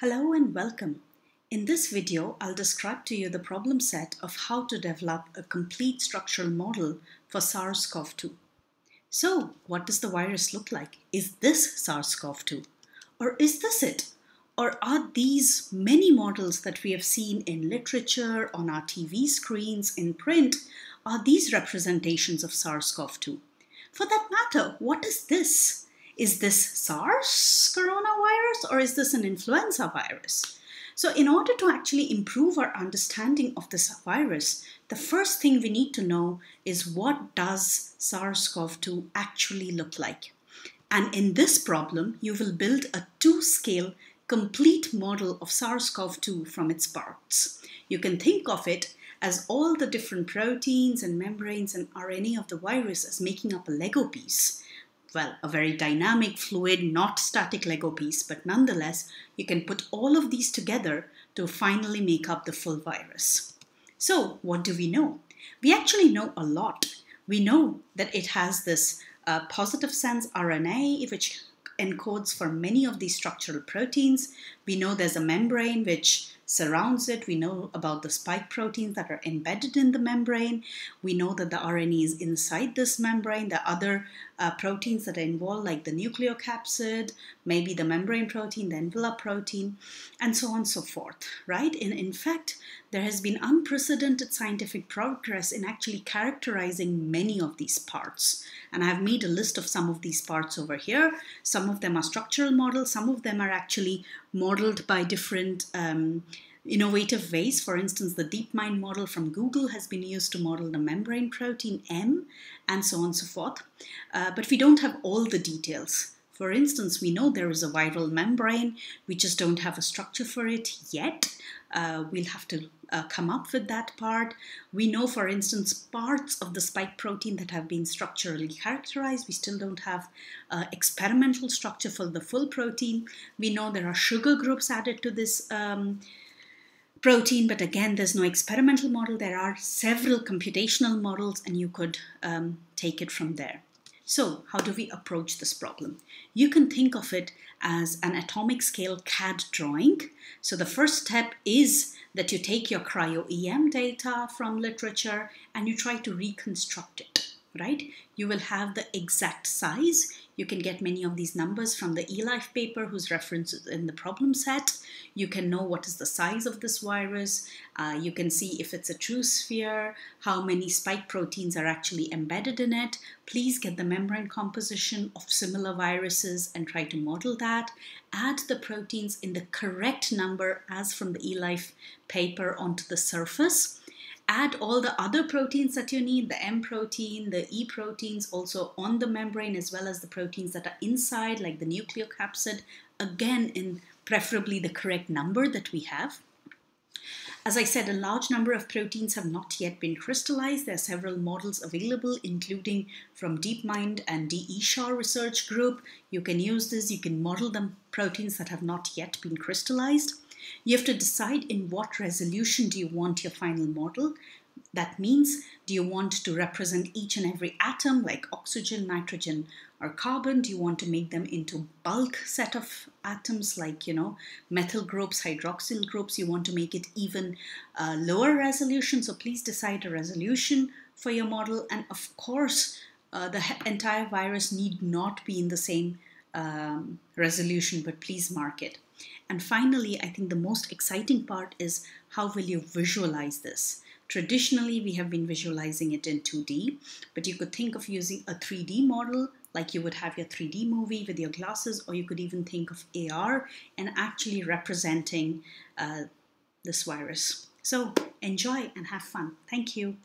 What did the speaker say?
Hello and welcome. In this video, I'll describe to you the problem set of how to develop a complete structural model for SARS-CoV-2. So, what does the virus look like? Is this SARS-CoV-2? Or is this it? Or are these many models that we have seen in literature, on our TV screens, in print, are these representations of SARS-CoV-2? For that matter, what is this? Is this SARS coronavirus or is this an influenza virus? So in order to actually improve our understanding of this virus, the first thing we need to know is what does SARS-CoV-2 actually look like? And in this problem, you will build a two-scale complete model of SARS-CoV-2 from its parts. You can think of it as all the different proteins and membranes and RNA of the virus as making up a Lego piece well, a very dynamic, fluid, not static Lego piece, but nonetheless, you can put all of these together to finally make up the full virus. So, what do we know? We actually know a lot. We know that it has this uh, positive sense RNA, which encodes for many of these structural proteins. We know there's a membrane which surrounds it. We know about the spike proteins that are embedded in the membrane. We know that the RNA is inside this membrane. The other uh, proteins that are involved, like the nucleocapsid, maybe the membrane protein, the envelope protein, and so on and so forth, right? In, in fact, there has been unprecedented scientific progress in actually characterizing many of these parts. And I've made a list of some of these parts over here. Some of them are structural models, some of them are actually modeled by different um, innovative ways. For instance, the DeepMind model from Google has been used to model the membrane protein M and so on and so forth. Uh, but we don't have all the details. For instance, we know there is a viral membrane, we just don't have a structure for it yet. Uh, we'll have to uh, come up with that part. We know, for instance, parts of the spike protein that have been structurally characterized. We still don't have uh, experimental structure for the full protein. We know there are sugar groups added to this um, protein, but again, there's no experimental model. There are several computational models, and you could um, take it from there. So, how do we approach this problem? You can think of it as an atomic scale CAD drawing. So, the first step is that you take your cryo-EM data from literature and you try to reconstruct it right? You will have the exact size. You can get many of these numbers from the eLife paper whose reference is in the problem set. You can know what is the size of this virus. Uh, you can see if it's a true sphere, how many spike proteins are actually embedded in it. Please get the membrane composition of similar viruses and try to model that. Add the proteins in the correct number as from the eLife paper onto the surface add all the other proteins that you need, the M protein, the E proteins also on the membrane as well as the proteins that are inside like the nucleocapsid, again in preferably the correct number that we have. As I said, a large number of proteins have not yet been crystallized. There are several models available, including from DeepMind and DE Shaw research group. You can use this, you can model the proteins that have not yet been crystallized. You have to decide in what resolution do you want your final model. That means, do you want to represent each and every atom like oxygen, nitrogen, or carbon? Do you want to make them into bulk set of atoms like, you know, methyl groups, hydroxyl groups? You want to make it even uh, lower resolution. So please decide a resolution for your model. And of course, uh, the entire virus need not be in the same um, resolution, but please mark it. And finally, I think the most exciting part is how will you visualize this? Traditionally, we have been visualizing it in 2D, but you could think of using a 3D model like you would have your 3D movie with your glasses, or you could even think of AR and actually representing uh, this virus. So enjoy and have fun. Thank you.